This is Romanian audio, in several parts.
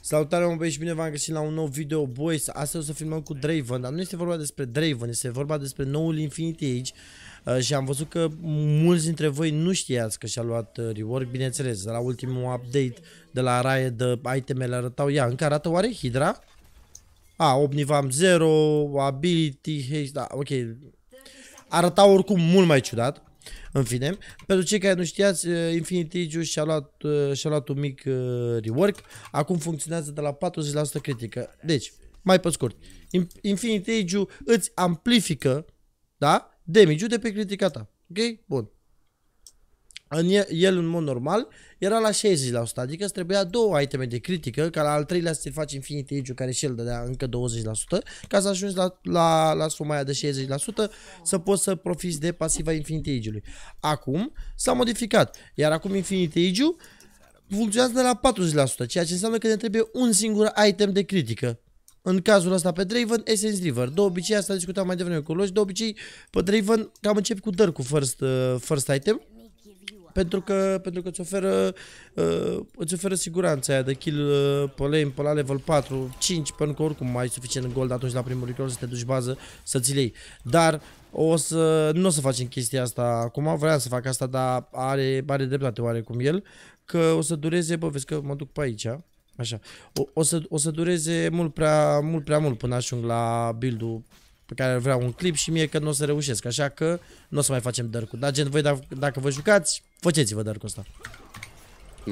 Salutare mă băieți și bine v-am găsit la un nou video Boys, astăzi o să filmăm cu Draven Dar nu este vorba despre Draven, este vorba despre noul Infinity Age. Uh, Și am văzut că mulți dintre voi nu știați că și-a luat uh, rework Bineînțeles, la ultimul update de la Riot de itemele arătau Ia, încă arată oare Hydra? A, Omnivam 0, Ability, Haste, da, ok. Arăta oricum mult mai ciudat în fine, pentru cei care nu știați, uh, Infinity Age și-a luat, uh, și luat un mic uh, rework. Acum funcționează de la 40% critică. Deci, mai pe scurt, Infinity Age îți amplifică, da, damage-ul de pe critica ta. Ok? Bun. În el, el, în mod normal, era la 60%, adică îți trebuia două iteme de critică, ca la al treilea să-ți faci Infinity Age-ul care și el dădea încă 20%, ca să ajungi la, la, la suma aia de 60%, să poți să profiți de pasiva Infinity Age-ului. Acum s-a modificat, iar acum Infinity Age-ul funcționează de la 40%, ceea ce înseamnă că ne trebuie un singur item de critică. În cazul ăsta pe Draven, Essence River. De obicei, asta discutam mai devreme cu Loș, de obicei pe Draven cam începi cu dăr cu first, uh, first item pentru că, pentru că îți oferă, uh, îți oferă siguranța aia de kill uh, pe lane, pe la level 4, 5, pentru că oricum mai ai suficient gold atunci la primul recall să te duci bază să ți iei. Dar o să, nu o să facem chestia asta acum, vreau să fac asta, dar are, are dreptate oarecum el, că o să dureze, bă, vezi că mă duc pe aici, Așa. O, o, să, o să dureze mult prea, mult prea mult până ajung la build-ul pe care vreau un clip și mie că nu o să reușesc, așa că nu o să mai facem dărcu. Dar gen, voi dacă, dacă vă jucați, faceți-vă dărcu ăsta.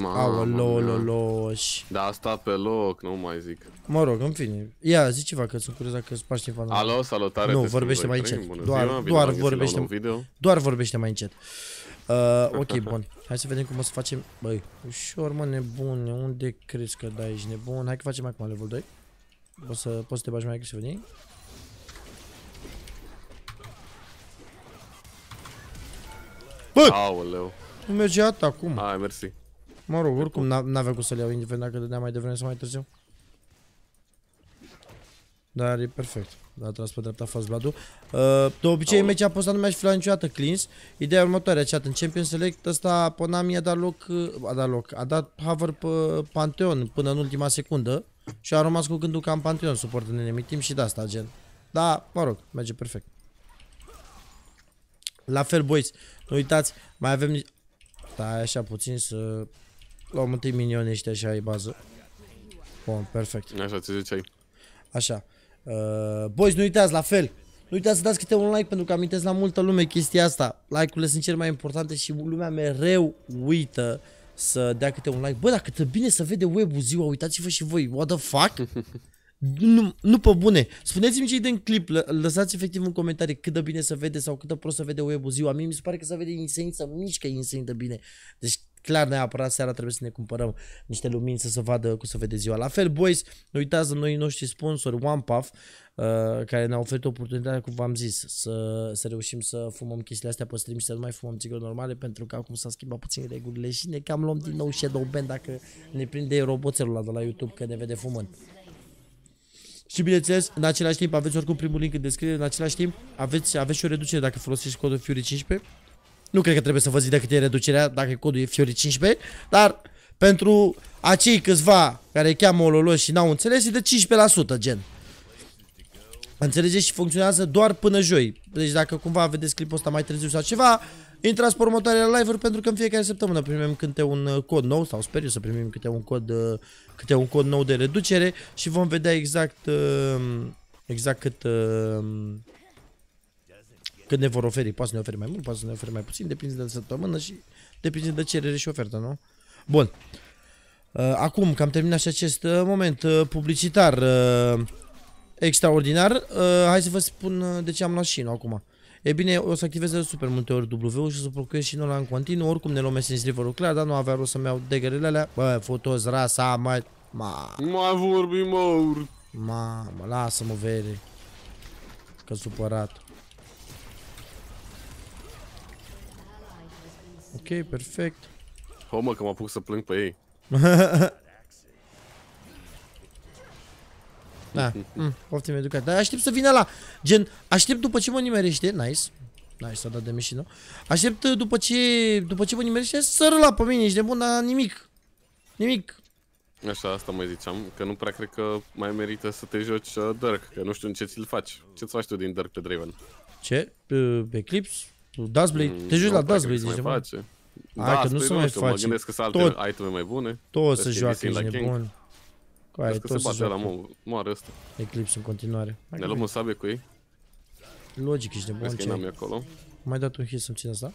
Aolololoși. Da, asta pe loc, nu mai zic. Mă rog, în fine. Ia, zi ceva, că sunt curios dacă îți ceva. Alo, salutare. Nu, vorbește mai încet. Doar, ziua, doar vorbește, video. doar vorbește mai încet. Uh, ok, bun. Hai să vedem cum o să facem. Băi, ușor, mă, nebune. Unde crezi că dai, ești nebun? Hai că facem acum level 2. O să, poți să te bagi mai agresiv, Bă! Aoleu. Nu merge atât acum. Hai, mersi. Mă rog, oricum n-avea cum să-l iau, indiferent dacă dădea mai devreme sau mai târziu. Dar e perfect. Da, tras pe dreapta fast blood uh, De obicei, meci a postat nu mi-aș fi luat niciodată cleans. Ideea următoare, chat, în Champion Select, ăsta Ponami a dat loc, a dat loc, a dat hover pe Pantheon până în ultima secundă și a rămas cu gândul ca în Pantheon suport în enemy team și de asta, gen. Da, mă rog, merge perfect. La fel, boys, nu uitați, mai avem... Stai așa puțin să luăm întâi minioni ăștia așa ai bază. Bun, perfect. Așa ți ziceai. Așa. Uh, boys, nu uitați, la fel. Nu uitați să dați câte un like pentru că amintesc la multă lume chestia asta. Like-urile sunt cele mai importante și lumea mereu uită să dea câte un like. Bă, dacă cât bine să vede web-ul ziua, uitați-vă și voi. What the fuck? Nu, nu pe bune. Spuneți-mi ce din clip, lăsați efectiv în comentarii cât de bine se vede sau cât de prost se vede web-ul ziua. Mie mi se pare că se vede insane, să mișcă insane de bine. Deci clar neapărat seara trebuie să ne cumpărăm niște lumini să se vadă cum se vede ziua. La fel, boys, nu uitați de noi noștri sponsori, OnePuff, uh, care ne-au oferit oportunitatea, cum v-am zis, să, să reușim să fumăm chestiile astea pe stream și să nu mai fumăm țigări normale, pentru că acum s-a schimbat puțin regulile și ne cam luăm din nou shadow ban dacă ne prinde roboțelul ăla de la YouTube că ne vede fumând. Și bineînțeles, în același timp aveți oricum primul link în descriere, în același timp aveți, aveți și o reducere dacă folosiți codul Fury 15. Nu cred că trebuie să vă zic de cât e reducerea dacă codul e Fury 15, dar pentru acei câțiva care cheamă Ololoș și n-au înțeles, e de 15% gen. Înțelegeți și funcționează doar până joi. Deci dacă cumva vedeți clipul ăsta mai târziu sau ceva, Intrați pe următoarele live-uri pentru că în fiecare săptămână primim câte un uh, cod nou sau sper eu să primim câte un cod, uh, câte un cod nou de reducere și vom vedea exact uh, exact cât cât ne vor oferi. Poate să ne oferi mai mult, poate să ne oferi mai puțin, depinde de săptămână și depinde de cerere și ofertă, nu? Bun. Acum că am terminat și acest moment publicitar extraordinar, hai să vă spun de ce am luat și nu acum. E bine, o să activez super multe ori W și o să procurez și nu la în continuu. Oricum ne luăm Essence River-ul clar, dar nu avea rost să-mi iau degările alea. Bă, fotos rasa, mai... Ma... Mai vorbi, mă, Ma, mă, lasă-mă, vere. Că supărat. Ok, perfect. Ho, mă, că mă apuc să plâng pe ei. Da, mm, poftim educat. Dar aștept să vină la gen, aștept după ce mă nimerește, nice. Nice, s-a dat de miști, nu? Aștept după ce, după ce mă nimerește să la pe mine, ești de bun, dar nimic. Nimic. Așa, asta mai ziceam, că nu prea cred că mai merită să te joci uh, Dirk, că nu știu în ce ți-l faci. Ce-ți faci tu din Dirk pe Draven? Ce? Uh, Eclipse? Dustblade? Mm, Te joci nu la prea cred Dustblade, că se ești mai nebun? face. Hai că nu spui, se mai știu, face. Mă gândesc că sunt Tot- alte iteme mai bune. Tot să Vezi că joacă, e ești la King. nebun. Coaie, Vezi că se tot să bate la joacă. mo- moare ăsta. Eclipse în continuare. Hai Ne că luăm în sabie cu ei. Logic, ești nebun. Vezi că Ce? n-am eu acolo. Mai dat un hit să-mi țin asta?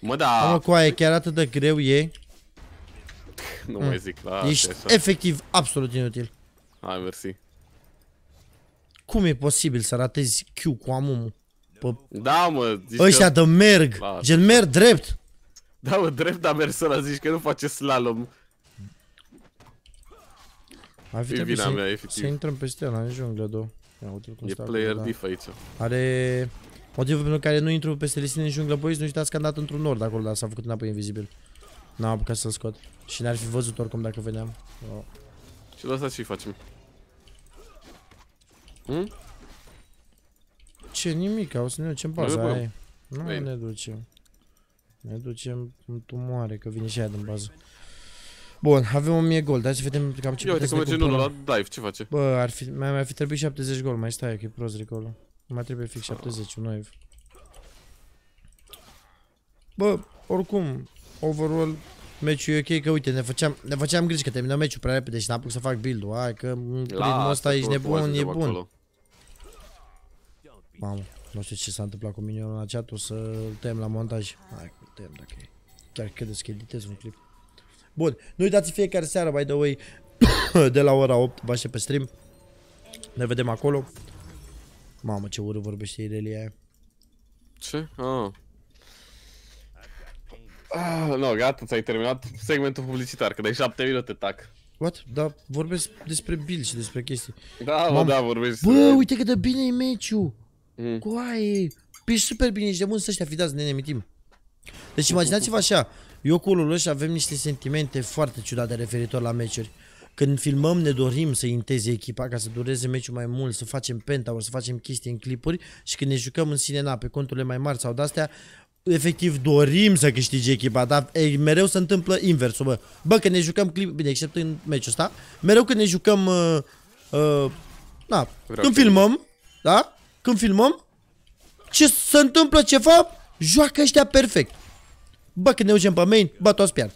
Mă, Da. Mă, da! coaie, chiar atât de greu e. Nu mai zic, la Mm. Ești așa. efectiv absolut inutil. Hai, mersi. Cum e posibil să ratezi Q cu amumul? Pe Da, mă, zici ăștia că... de merg, Lasă. gen merg drept. Da, mă, drept, dar mers ăla, zici că nu face slalom. Ar fi E trebuit vina să, mea, efectiv. să intrăm peste ăla în junglă, do. Ia uite cum E stă player acolo, da. diff aici. Are motivul pentru care nu intru peste listine în junglă, boys, nu uitați că am dat într-un nord acolo, dar s-a făcut înapoi invizibil. N-am apucat să-l scot. Și n-ar fi văzut oricum dacă veneam. Oh. Și la asta ce facem? Hm? Ce nimic, o să ne ducem Ne baza ducem. aia. Nu Bine. ne ducem. Ne ducem în tumoare, că vine și aia din bază. Bun, avem 1000 gold, hai să vedem cam ce Ia uite putem să că ne merge unul cumpărăm. la dive, ce face? Bă, ar fi, mai, mai fi trebuit 70 gol, mai stai că e prost recolo. Mai trebuie fix 70, un noiv. Bă, oricum, overall, meciul e ok, că uite, ne făceam, ne făceam griji că terminăm meciul prea repede și n-am putut să fac build-ul. Hai că în ritmul ăsta ești nebun, e bun. Mamă, nu știu ce s-a întâmplat cu minionul la chat, o să îl tăiem la montaj. Hai că îl tăiem dacă e. Chiar credeți că editez un clip. Bun, nu uitați fiecare seară, by the way, de la ora 8, vă aștept pe stream. Ne vedem acolo. Mamă, ce urât vorbește Irelia aia. Ce? Ah. Ah, no, gata, ți-ai terminat segmentul publicitar, că dai 7 minute, tac. What? Da, vorbesc despre build și despre chestii. Da, mă, Mamă. da, vorbești. Bă, uite cât de bine e meciul! Mm. Coaie! Păi e super bine, ești de bun să ăștia, fi dați, ne nemitim. Deci imaginați-vă așa, eu cu Lulu și avem niște sentimente foarte ciudate referitor la meciuri. Când filmăm ne dorim să inteze echipa ca să dureze meciul mai mult, să facem pentaur, să facem chestii în clipuri și când ne jucăm în sine na, pe conturile mai mari sau de-astea, efectiv dorim să câștige echipa, dar e, mereu se întâmplă inversul, bă. Bă, când ne jucăm clip, bine, except în meciul ăsta, mereu când ne jucăm, uh, uh, na, Vreau când să- filmăm, da? Când filmăm, ce se întâmplă ceva, joacă ăștia perfect. Bă, când ne ducem pe main, bă, toți pierd.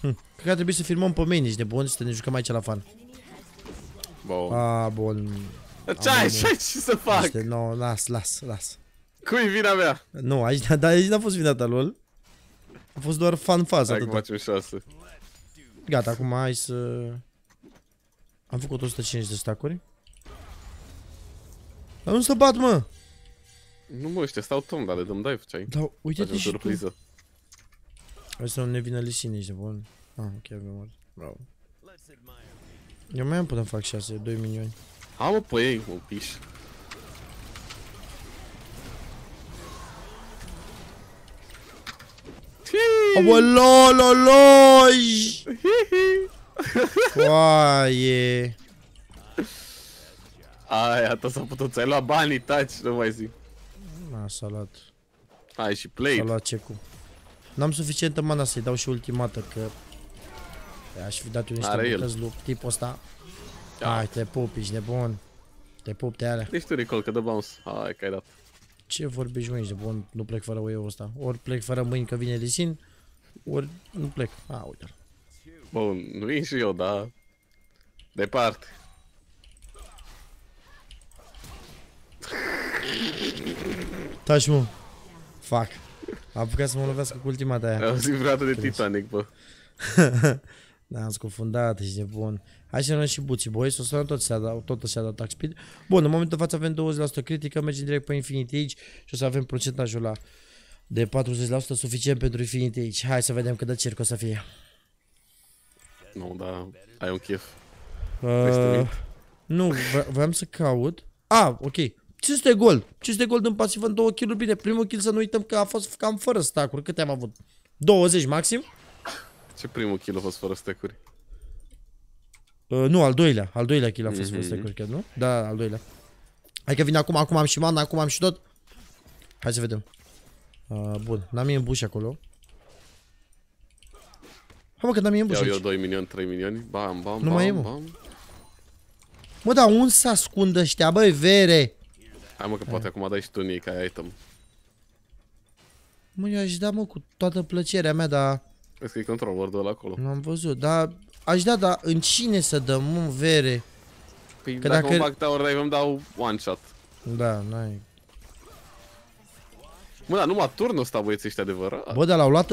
Hm, Cred că ar trebui să filmăm pe main, ești de bun, să ne jucăm aici la fan. Bun. A, bun. Ce ai, ce ai, ce să fac? Este, no, las, las, las. Cui vina mea? Nu, aici, dar aici n-a fost vina ta, lol. A fost doar fan fază Hai că atât. facem 6. Gata, acum hai să... Am făcut 150 de stacuri. Dar nu să bat, mă! Nu mă, ăștia stau tom, dar le dăm dive, ce ai? Dar uite-te Facem și tu. surpriză. Hai să nu ne vină lisine, ești de bun. Ah, ok, avem mort. Bravo. Eu mai am până fac 6, 2 minioni. Ha, mă, pe ei, un piș. Abă, lololoj! Coaie! Aia, ta s-a putut, ți-ai luat banii, taci, nu mai zic. Na, s-a luat. Hai și play. S-a luat cecul. N-am suficientă mana să-i dau și ultimată, că... Aș fi dat eu niște Are el. bucăți lui tipul ăsta. Ia. Hai, te pup, ești nebun. Te pup, te alea. Deci tu recall, că dă bounce. Hai, că ai dat. Ce vorbești, mă, ești de bun? Nu plec fără eu ăsta. Ori plec fără mâini că vine Lisin, ori nu plec. A, uite Bun, nu vin și eu, dar... Departe. Taci, mă. Fac. A apucat să mă lovească cu ultimata aia. Am auzit vreodată de Titanic, bă. Da, am scufundat, ești nebun. Hai să luăm și buții, boys. O să luăm tot să dau, tot să dau attack speed. Bun, în momentul de față avem 20% critică, mergem direct pe Infinity Age și o să avem procentajul la de 40% suficient pentru Infinity Age. Hai să vedem cât de circ o să fie. Nu, dar ai un chef. Uh, nu, vre- vreau să caut. Ah, ok. 500 gold. 500 gold în pasiv în 2 kill Bine, primul kill să nu uităm că a fost cam fără stack-uri. Câte am avut? 20 maxim? Ce primul kill a fost fără stecuri? Uh, nu, al doilea. Al doilea kill a fost fără Mhm. stack-uri, chiar, nu? Da, al doilea. Hai că vine acum, acum am și mana, acum am și tot. Hai să vedem. Uh, bun, n-am în bush acolo. mă, că n-am mie Iau eu aici. 2 milioni, 3 milioni. Bam, bam, Nu mai e, bam, mă. bam. Mă, dar unde se ascund ăștia, băi, vere? Hai mă că poate acum dai și tu nici ca item. Mă, eu aș da, mă, cu toată plăcerea mea, dar Vezi că e control word ăla acolo. nu am văzut. Dar aș da, dar în cine să dăm, mă, vere? Păi Că dacă, dacă- mă bag tower dive îmi dau one shot. Da, n-ai. Mă, dar numai turnul ăsta băieții ăștia adevărat. Bă, dar l-au luat...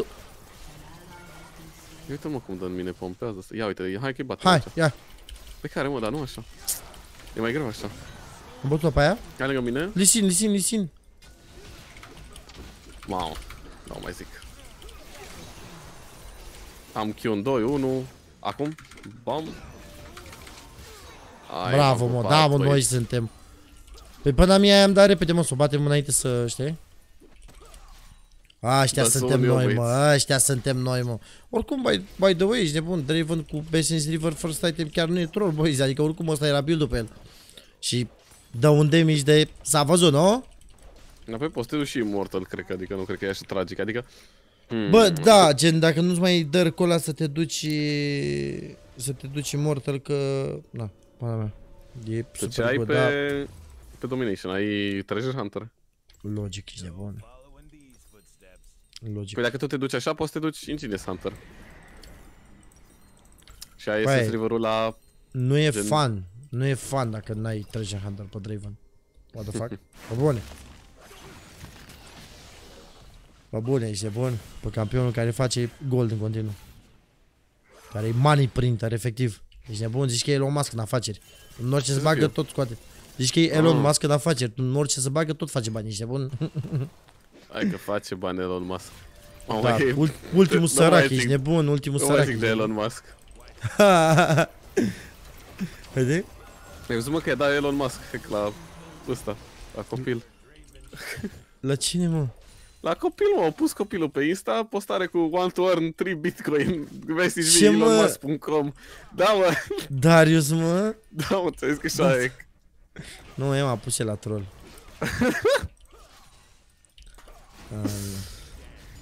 Uite mă cum dă în mine pompează asta. Ia uite, hai că-i bate Hai, aici. ia. Pe care mă, dar nu așa. E mai greu așa. Am bătut pe aia? Hai lângă mine. Lisin, lisin, lisin. Mamă. Nu mai zic. Am Q în 2, 1. Acum. Bam. Ai, Bravo, am mă, pupat, da, mă, băi. noi suntem. Păi până mie am dat repede, mă, să o batem înainte să, știi? Aștia Da, suntem sun eu, noi, mă, băieți. ăștia suntem noi, mă. Oricum, by, by the way, ești nebun, Draven cu Essence River First Item chiar nu e troll, băi, adică oricum ăsta era build-ul pe el. Și dă un damage de... S-a văzut, nu? Apoi poți să te duci și Immortal, cred că, adică nu cred că e așa tragic, adică... Hmm, Bă, da, gen, dacă nu-ți mai dă ăla să te duci... Să te duci immortal, că... Na, pana mea. E Tu ce super ai good, pe... da. Pe Domination, ai Treasure Hunter. Logic, ești nebun. Logic. Păi dacă tu te duci așa, poți să te duci Ingenious Hunter. Și ai Păi- SS River-ul la... Nu e Gen- fun. Nu e fun dacă n-ai Treasure Hunter pe Draven. What the fuck? Pe bune. Pe bune, ești bun. Pe campionul care face gold în continuu. Care e money printer, efectiv. Ești nebun, zici că e Elon Musk în afaceri. În orice se Ce bagă, zic eu? tot scoate. Zici că e Elon Ah. Musk în afaceri. În orice se bagă, tot face bani, ești nebun. Hai că face bani Elon Musk. Mamă, Da, e... ul- ultimul nu sărac, mai ești zic- nebun, ultimul Nu mai sărac. zic de Elon Musk. Vede? Ai văzut mă că i-a dat Elon Musk hack la ăsta, la copil. La cine, mă? La copil, mă, au pus copilul pe Insta, postare cu want to earn 3 bitcoin, message Ce, me mă? elonmusk.com. Da, mă, Darius, mă? da, mă, ți-am zis că așa e. Nu, eu m-am pus și la troll. Ah,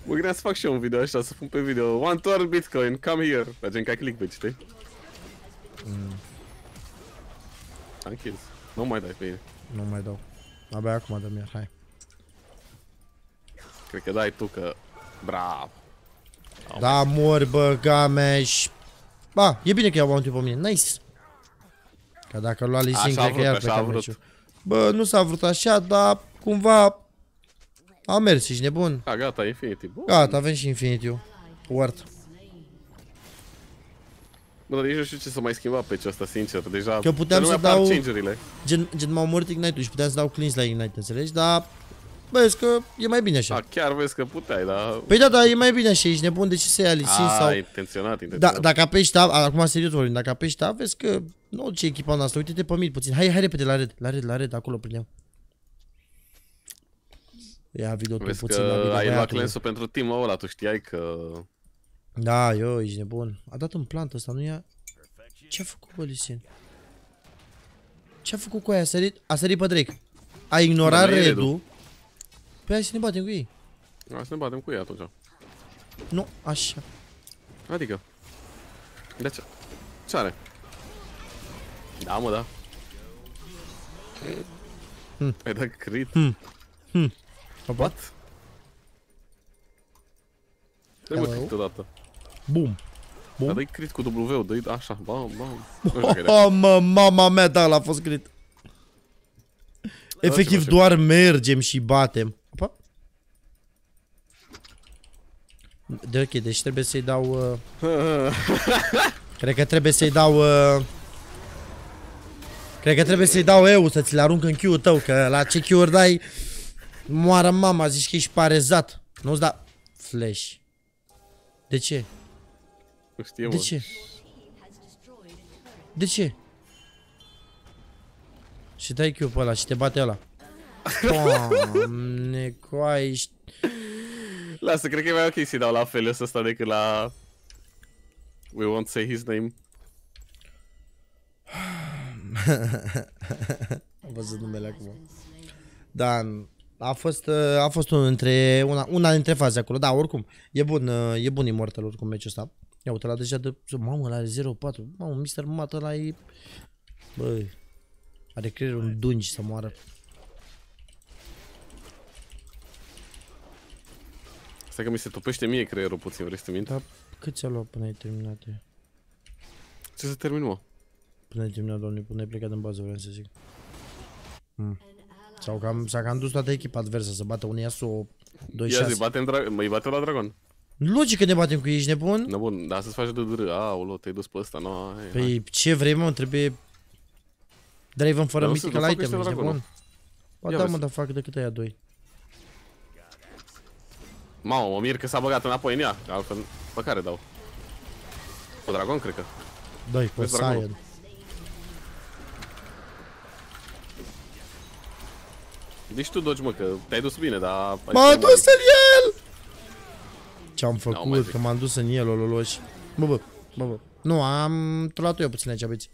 Mă gândeam să fac și eu un video așa, să pun pe video Want to earn bitcoin, come here. La gen ca clickbait, știi? Mm. Am închis. Nu mai dai pe ei. nu mai dau. Abia acum dăm iar, hai. Cred că dai tu că... Bravo. Da, mori, bă, gameș. Ba, e bine că iau bounty pe mine, nice. Că dacă lua Lee Sin, Așa a cred că vrut, iar așa pleca a vrut. meciul. Bă, nu s-a vrut așa, dar cumva a mers, ești nebun. A, gata, Infinity. Bun. Gata, avem și Infinity-ul. Ward. Bă, dar nici nu știu ce să mai schimba pe ce ăsta, sincer. Deja... Că puteam nu să mi-apar dau- change-urile. Gen, gen m-au murit Ignite-ul și puteam să dau cleanse la Ignite, înțelegi? Dar, bă, vezi că e mai bine așa. A, chiar vezi că puteai, dar... Păi da, da, e mai bine așa, ești nebun, de ce să ia Lee Sin A, sau... intenționat, Da, intenționat. dacă apeși tab, acum serios vorbim, dacă apeși tab, vezi că nu ce echipa noastră, uite-te pe mid puțin. Hai, hai repede la red, la red, la red, acolo prin Ia video tu Vezi puțin la că video, ai luat băiatule. cleanse pentru team-ul ăla, tu știai că... Da, eu, ești nebun. A dat în plantă ăsta, nu ia... Ce-a făcut bă, Lisin? Ce-a făcut cu aia? A sărit, a sărit pe Drake. A ignorat Da, nu e redul. redul. Păi hai să ne batem cu ei. Hai să ne batem cu ei atunci. Nu, așa. Adică... De ce? Ce are? Da, mă, da. Hmm. Ai dat crit? Opa. What? Trebuie Hello? Crit odată. Bum. Bum. Dar dă-i crit cu W, dă-i așa, bam, bam. Nu știu care Oh, mă, mama mea, da, l-a fost crit. Efectiv, ceva, doar mergem și batem. Opa. De ok, deci trebuie să-i dau... Uh... Cred că trebuie să-i dau... Uh... Cred că trebuie să-i dau eu să ți le arunc în Q-ul tău, că la ce Q-uri dai... Moară mama, zici că ești parezat. Nu-ți da... Flash. De ce? Nu știe, De mă. ce? De ce? Și dai Q pe ăla și te bate ăla. Doamne, coai, ești... Lasă, cred că e mai ok să-i dau la fel ăsta decât la... We won't say his name. Am văzut numele acum. Da, a fost, uh, a fost unul dintre, una, una dintre faze acolo. Da, oricum, e bun, uh, e bun Immortal oricum meciul ăsta. Ia uite, la deja de... Mamă, la are 0-4. Mamă, Mr. Mat ăla e... Băi... Are creierul un dungi să moară. Stai că mi se topește mie creierul puțin, vrei să te mint? Dar cât ți-a luat până ai terminat? e? Ce să termin, mă? Până ai terminat, doamne, până ai plecat în bază, vreau să zic. Hmm. Sau că am, sau că am dus toată echipa adversă să bată un Yasuo 2-6. Ia zi, batem dra- mă, îi bate la dragon. Logic că ne batem cu ei, ești nebun? Na bun, dar să-ți faci de dr. Aolo, te-ai dus pe ăsta, nu, hai, hai. Păi ce vrei, mă? Trebuie Draven fără Dar nu se- mythical nu fac item, ăștia ești dragonul. nebun? Ba Ia da, vezi. mă, dar fac decât aia doi. Mamă, mă mir că s-a băgat înapoi în ea, că altfel, pe care dau? Pe dragon, cred că. Doi, pe Vezi dragonul? Sion. Deci tu dogi, mă, că te-ai dus bine, dar... ai M-a terminat. dus în el! Ce-am mai făcut, zic. că m-am dus în el, ololoși. Bă, bă, bă, bă. Nu, am trolat eu puțin aici, băieți.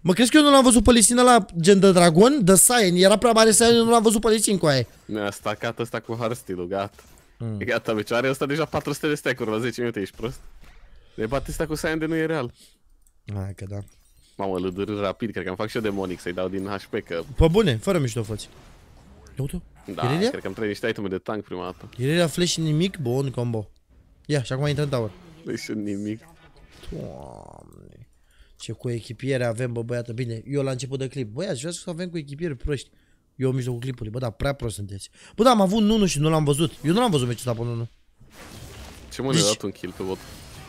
Mă crezi că eu nu l-am văzut pe Lisina la gen de dragon? De Sion, era prea mare Sion, eu nu l-am văzut pe Lisin cu aia. Mi-a stacat ăsta cu hardstyle gata. Mm. E gata, deci are ăsta deja 400 de stack-uri la 10 minute, ești prost? De bate ăsta cu Saiyan de nu e real. Hai că da. Mamă, îl rapid, cred că am fac și eu demonic să-i dau din HP, că... Pe bune, fără mișto, faci. Ia uite Da, Irelia? cred că am trăit niște iteme de tank prima dată. Irelia flash nimic, bun combo. Ia, și acum intră în tower. Deci nimic. Doamne. Ce cu echipiere avem, bă, băiată. Bine, eu la început de clip. Băi, aș vrea să avem cu echipiere proști. Eu în mijlocul clipului. Bă, da, prea prost sunteți. Bă, da, am avut Nunu și nu l-am văzut. Eu nu l-am văzut meciul ăsta pe Nunu. Ce mă Deci- ne-a dat un kill pe bot?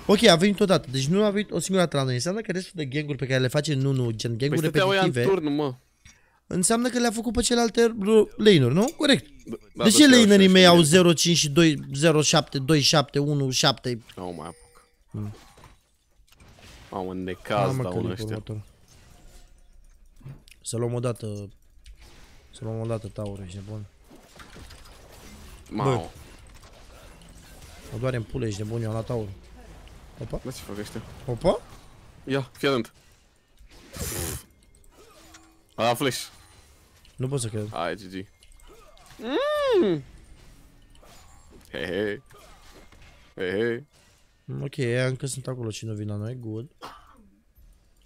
Ok, a venit odată. Deci nu a venit o singură dată la noi. Înseamnă că restul de ganguri pe care le face Nunu, gen Păi ganguri stăteau ea în repetitive, turn, mă. Înseamnă că le-a făcut pe celelalte ro- lane-uri, nu? Corect. Da, de ce dăteau lanerii și mei au ăștia 0, 5 și 2, 0, 7, 2, 7, 1, 7? Nu mai apuc. Mamă, necaz dau în ăștia. Să luăm o dată Să luăm o dată taură, ești nebun Mamă. Mă doare în pule, ești nebun, eu am luat taură Opa, Bă, ce fac ăștia? opa Ia, fii atent. A dat flash. Nu pot să cred Hai, GG. Mm. He, he. He, he. Ok, ea încă sunt acolo și nu vin la noi, good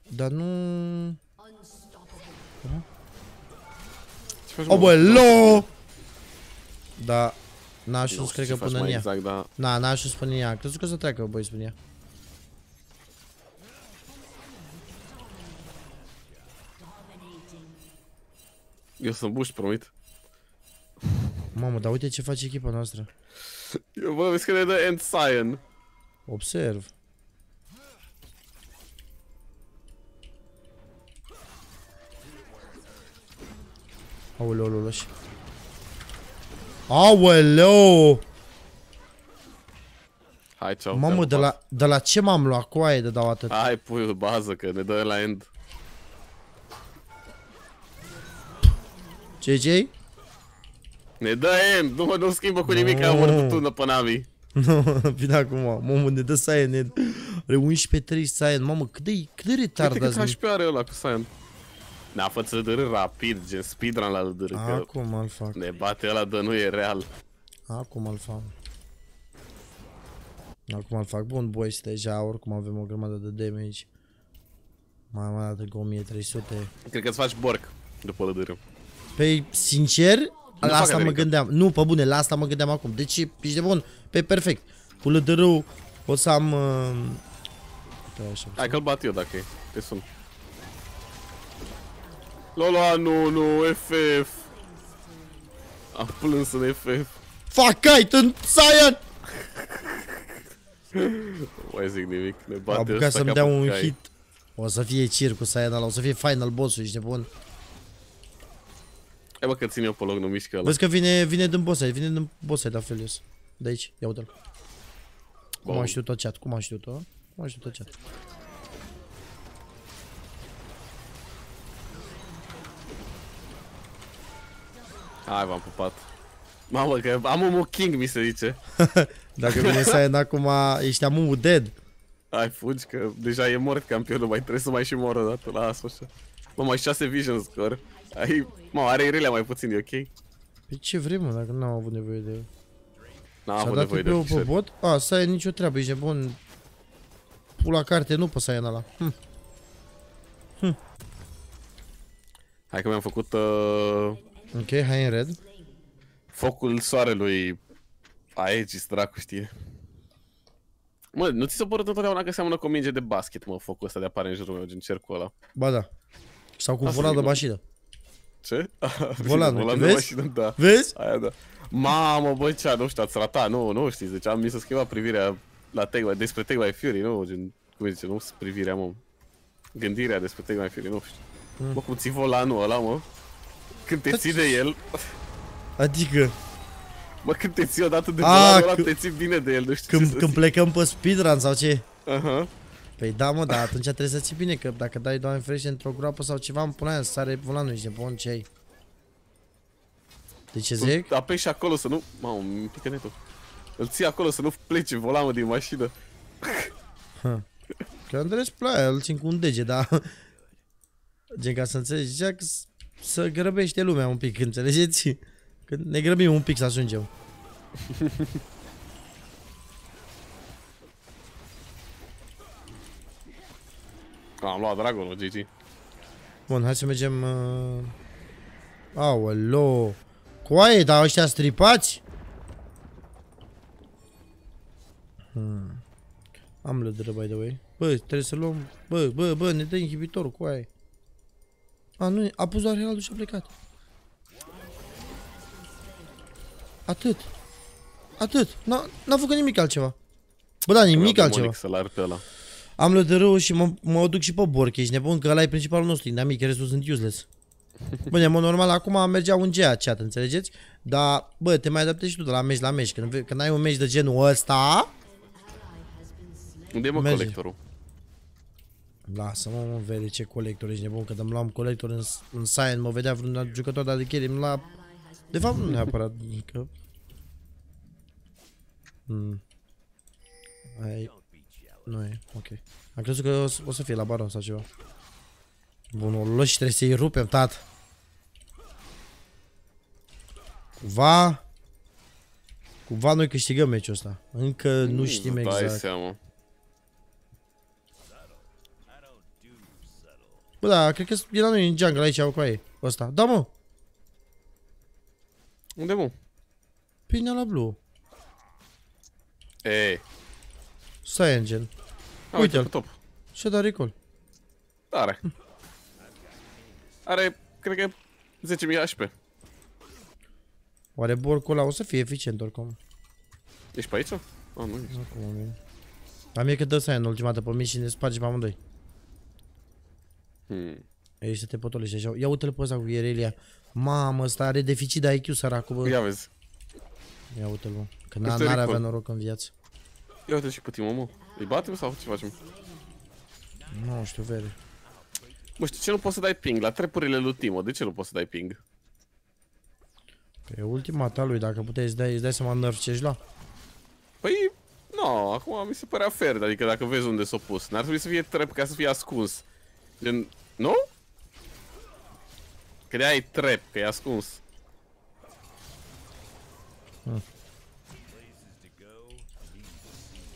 Dar nu... Ce faci, O, mă? bă, lo! Da, n-a Nu ajuns, știu cred ce că faci până în mai ea Exact, dar Na, n-a ajuns până în ea, crezut că o să treacă, băi, spune ea eu sunt buș, promit. Mamă, dar uite ce face echipa noastră Eu bă, vezi că ne dă End Cyan. Observ Aoleu, aoleu, și Aoleu! Hai, ceau. Mamă, te-am de la, de la ce m-am luat cu aia de dau atât? luat. Hai, puiul bază, că ne dă la End. JJ? Ne dă End, nu mă, nu schimbă cu nimic, Nu. am văzut tună pe Nami. Nu, vine acum, mamă, ne dă Saiyan, ne... are 11-3 Saiyan, mamă, cât de, cât de Uite retard cât azi. HP are ăla cu Cyan. Ne-a făcut LDR rapid, gen speedrun la LDR, că Acum îl fac, ne bate ăla de nu e real. acum îl fac. Acum îl fac. Bun, boys, deja oricum avem o grămadă de damage. Mai am dată cu 1300. Cred că îți faci borc după LDR. Păi, sincer, la fac asta mă America. gândeam. Nu, pe bune, la asta mă gândeam acum. Deci, ești de bun. Pe perfect. Cu lădărul o să am... Uh... Pe așa. Hai că-l bat eu dacă e. Te sun. Lola, nu, nu, FF. Am plâns în FF. Fuck it în Saiyan! Nu mai zic nimic. Ne A bate apucat ăsta să-mi ca dea pe un cai. hit. O să fie circus cu Saiyan ăla, o să fie final boss-ul, ești nebun. Hai bă că țin eu pe loc, nu mișcă ăla. Vezi că vine, vine din boss vine din boss la Felius. De aici, ia uite-l. Cum Bun. am știut tot chat, cum am știut-o? Cum am știut tot chat? Hai, v-am pupat. Mamă, că am un king, mi se zice. Dacă vine Saiyan acum, ești amumu dead. Hai, fugi, că deja e mort campionul, mai trebuie să mai și mor o dată, las așa. Mă, mai 6 vision score. Ai, mă, are Irelia mai puțin, e ok? Păi ce vrei mă, dacă n-am avut nevoie de el? N-am S-a avut dat nevoie de TP-ul pe fișer. bot? A, Saiyan nicio treabă, ești nebun. pula carte, nu pe Saiyan ăla. Hm. Hai că mi-am făcut uh, Ok, hai în red. focul soarelui Aegis, dracu știe. Mă, nu ți s-a părut întotdeauna că seamănă cu o minge de basket, mă, focul ăsta de apare în jurul meu, gen cercul ăla. Ba da. Sau cu Asta volan de zic, nu? mașină. Ce? Volan, Volan vezi? de mașină, da. Vezi? Aia da. Mamă, bă, ce nu știu, ați ratat, nu, nu știți, deci am mi s-a schimbat privirea la Take My, despre Take My Fury, nu, gen, cum zice, nu privirea, mă. Gândirea despre Take My Fury, nu știu. Mm. Mă, cum ții volanul ăla, mă. Când te ții de el, Adică, mă, când te ții odată de A, volanul ăla, că- te ții bine de el, nu știu când, ce să când zic. plecăm pe speedrun sau ce? Aha. Păi da, mă, dar atunci trebuie să ții bine, că dacă dai doamne ferește într-o groapă sau ceva, îmi pune aia să sare volanul, ești nebun, ce ai? De ce zic? Apeși acolo să nu... Mamă, mi pică netul. Îl ții acolo să nu plece volanul din mașină. Că Andres Plaia îl țin cu un dege, dar... Gen ca să înțelegi, zicea că s- să grăbește lumea un pic, înțelegeți? Că ne grăbim un pic să ajungem. Am luat dragonul, GG. Bun, hai să mergem... Uh... Aoleo! Coaie, dar ăștia stripați? Hmm. Am lădără, by the way. Bă, trebuie să luăm... Bă, bă, bă, ne dă inhibitorul, coaie. A, nu, a pus doar Heraldul și a plecat. Atât. Atât. N-a, n-a făcut nimic altceva. Bă, da, nimic Vreau altceva. demonic Să-l ar pe ăla. Am lădărâul și mă, mă duc și pe borch, ești nebun, că ăla e principalul nostru dinamic, restul sunt useless. Bine, în mod normal, acum mergea un GA chat, înțelegeți? Dar, bă, te mai adaptezi și tu de la meci la meci. Când, ve- când ai un meci de genul ăsta... Unde e mă Merge. colectorul? Lasă-mă, mă, vede ce colector ești nebun, că îmi luam colector în, în Saiyan, mă vedea vreun jucător de carry, îmi la... De fapt, nu neapărat, că... Hmm. Ai... Nu e, ok. Am crezut că o să, o să fie la baron sau ceva. Bun, o luăm și trebuie să-i rupem, tat. Cumva... Cumva noi câștigăm meciul ăsta. Încă nu știm Îți Dai exact. seama. Bă, da, cred că e la noi în jungle aici, cu aia ăsta. Da, mă, Unde, mă? pine la blue. E, Saiyan gen. a, Uite-l. pe top. Și-a dat recall. Are. Are, cred că 10.000 HP. Oare borcul ăla o să fie eficient oricum? Ești pe aici? Ah, nu ești. Acum, mie. Dar mie că dă Saiyan ultima dată pe mine și ne sparge pe amândoi. Hmm. Ei, să te potolești așa. Ia uite-l pe ăsta cu Irelia. Mamă, ăsta are deficit de IQ săracul, bă. Ia vezi. Ia uite-l, bă. Că Este n- n-are avea recall. noroc în viață. Ia uite și pe Timo, mă. Îi batem sau ce facem? Nu știu, vere. Mă, știu ce nu poți să dai ping? La trepurile lui Timo, de ce nu poți să dai ping? Pe ultima ta lui, dacă puteai să dai, îți dai seama nerf ce-și lua. Păi, nu, acum mi se părea fair, adică dacă vezi unde s-a pus. N-ar trebui să fie trap ca să fie ascuns. Gen, nu? Că de-aia e trap, că e ascuns.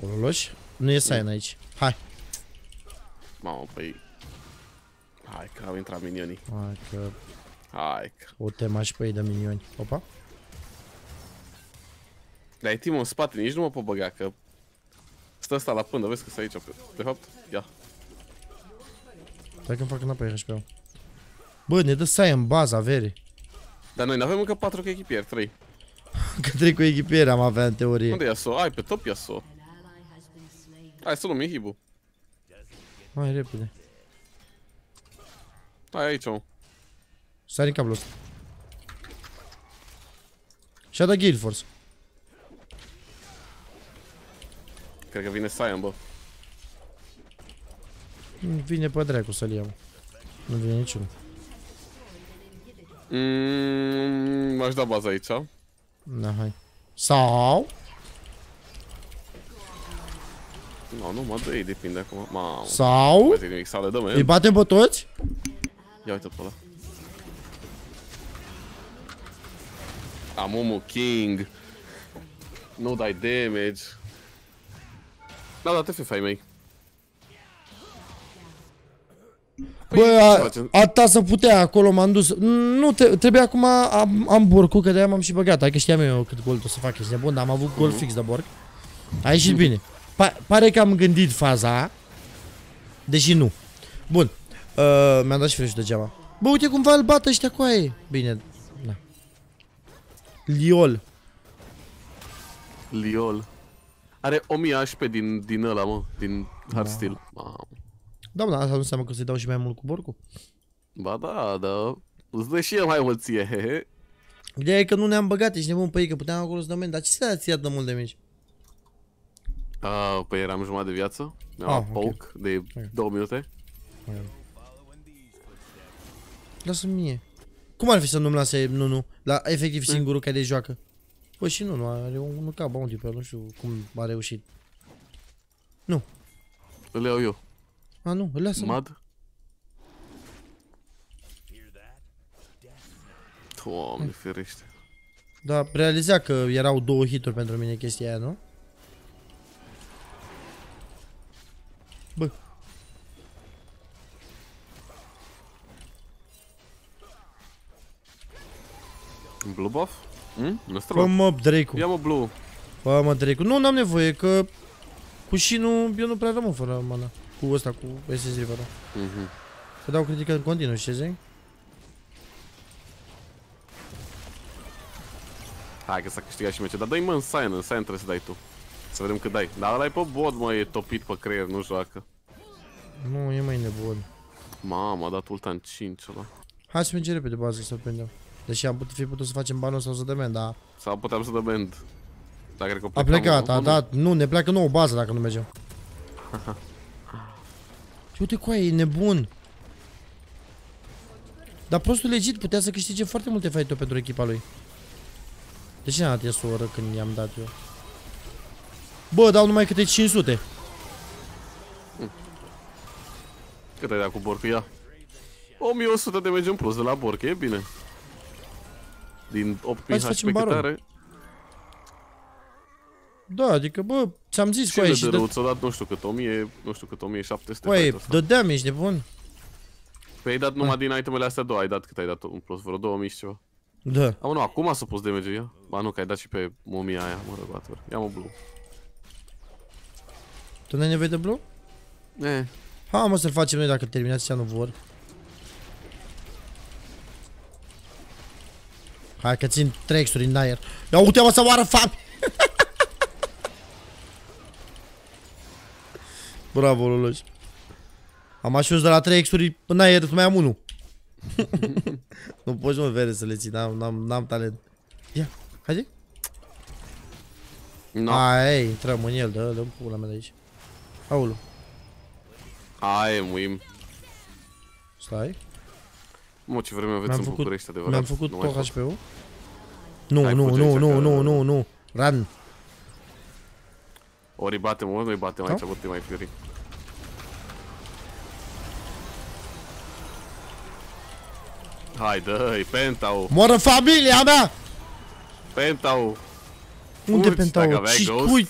O luași? Nu e Saiyan aici. Hai. Mamă, păi... Hai că au intrat minionii. Hai că Hai că... o tema și pe ei de minioni. Opa. Dar e Timo în spate, nici nu mă pot băga, că... Stă ăsta la pândă, vezi că stă aici. pe- De fapt, ia. Stai că-mi fac înapoi HP-ul. Bă, ne dă Saiyan baza, vere. Dar noi n-avem încă 4 echipieri, 3. Că trec cu echipiere am avea în teorie. Unde e Yasuo? Ai, pe top Yasuo. Hai să luăm Mihibu. Hai repede. Hai aici, mă. Sari în cablul ăsta. Și-a dat Guild Force. Cred că vine Sion, bă. Vine pe dracu să-l iau. Nu vine niciunul. Mm, m-aș da baza aici. Da, hai. Sau... Nu, nu mă dă ei, depinde acum. Mamă. Sau... Mai zic nimic, sau le dăm, Îi e? batem pe toți? Ia uite pe ăla. Amumu King. Nu dai damage. Da, da, TF ai mei. Bă, ce a, facem? atâta să putea, acolo m-am dus. Nu, te, trebuie acum, am, am borcul, că de-aia m-am și băgat. Hai că știam eu cât gol o să fac, ești nebun, dar am avut Mhm. gol fix de borc. A ieșit bine. Pa, pare că am gândit faza, deși nu. Bun, uh, mi-am dat și fresh degeaba. Bă, uite cumva îl bat ăștia cu aia. Bine, da. Liol. Liol. Are 1000 HP din, din ăla, mă, din Hardstyle. Mamă. Da, mă, dar asta nu înseamnă că o să-i dau și mai mult cu borcul. Ba da, da. Îți dă și el mai mult ție, he, he. Ideea e că nu ne-am băgat, ești nebun pe ei, că puteam acolo să dăm Dar ce să ți de mult de mici? Ah, păi eram jumătate de viață. Mi-am Ah, luat ok. poke de 2 minute. Lasă mie. Cum ar fi să nu-mi lase nu, nu, la efectiv singurul care joacă? Bă, și nu, nu, are un cap bounty pe el, nu știu cum a reușit. Îl iau eu. A, nu, îl lasă. Mad? Doamne ferește. Dar realiza că erau două hituri pentru mine chestia aia, nu? Bă, Blue buff? Hm? Nu fă străbă. mă, Dracu. Ia mă blue. Fă mă, Dracu. Nu, n-am nevoie, că cu și nu, eu nu prea rămân fără mana. Cu ăsta, cu SS River. Mhm. Că dau critică în continuu, știți ce zic? Hai că s-a câștigat și meciul, dar dă-i mă în Sion, în Sion trebuie să dai tu. Să vedem cât dai. Dar ăla e pe bot, mă, e topit pe creier, nu joacă. Nu, e mai nebun. Mamă, a dat ulta în 5 ăla. Hai să mergem repede bază să prindem. Deși am putut fi putut să facem banul sau să dăm, dar Sau puteam să dă band. Dar cred că a plecam, plecat, mă, a nu? dat, nu, ne pleacă nouă bază dacă nu mergem. Și uite cu aia, e nebun. Dar prostul legit putea să câștige foarte multe fight pentru echipa lui. De ce n-a atins o oră când i-am dat eu? Bă, dau numai câte 500. Cât ai dat cu borcă? Ia. 1100 de merge în plus de la borcă, e bine. Din 8000 Hai să HP facem cât baron. are. Da, adică, bă, ți-am zis Și cu aia de și de dă... rău, ți-a dat nu știu cât, 1000, nu știu cât, 1700 Băi, fight-ul ăsta. dădeam, ești nebun? Păi ai dat numai din itemele astea două, ai dat cât ai dat în plus, vreo 2000 și ceva. Da. Am nu, acum s-a pus damage ia. Ba nu, că ai dat și pe mumia aia, mă rog, whatever. Ia mă blue. Tu n-ai nevoie de blue? Eh, Ha, mă, să-l facem noi dacă terminați și nu vor. Hai că țin trexuri în aer. Ia uite mă să moară fami! Bravo, Loloș. Am ajuns de la 3 exuri în aer, mai am unul. nu poți mă vere să le ții, n-am, n-am, n-am talent. Ia, haide. no. Hai, intrăm în el, dă, dă pula mea de aici. Aulu, Hai, muim. stai. Mă, ce vreme aveți Mi-am în făcut- București, adevărat. Mi-am făcut Nu mai tot fac. HP-ul. Nu, Hai, nu, fugi nu, aici, nu, că- nu, nu, nu. Run. Ori îi batem, ori nu-i batem Da? aici, bă, te mai fiori. Hai, dă-i, Pentau, Moară familia mea! Pentau. Unde Fugi, pentru dacă aveai Și ghost. cui?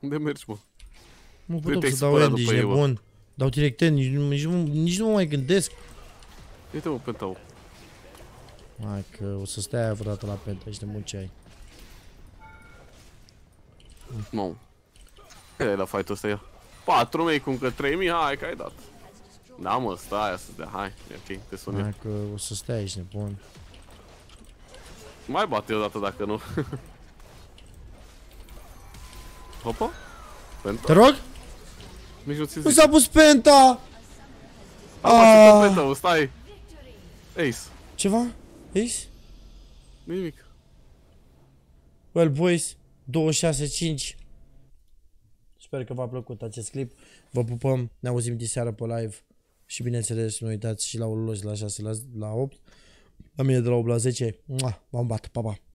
Unde mergi, mă? Nu te-ai pot să dau supărat end, ești după ei, bă. nebun. Dau direct end, nici, nu- nici, nu, nici nu mă mai gândesc. Uite, mă, Pentau. Hai că o să stai aia vreodată la penta, ești nebun ce ai. Mă. Cât ai la fight-ul ăsta, ia? 4 mei cu încă 3000, hai că ai dat. Da, mă, stai să dea, hai, e ok, te sun eu. Hai că o să stai, ești nebun. Mai bate o dată dacă nu. Hopa? Penta? Te rog? Nici nu ți Nu zic. s-a pus penta! Am bate Ah. pe penta, stai. Ace. Ceva? Ești? Nimic. Well, boys, 265. Sper că v-a plăcut acest clip. Vă pupăm, ne auzim diseară pe live. Și bineînțeles, nu uitați și la Ululoși la 6 la, la 8. La mine de la 8 la 10. Mua, V-am bat, pa, pa.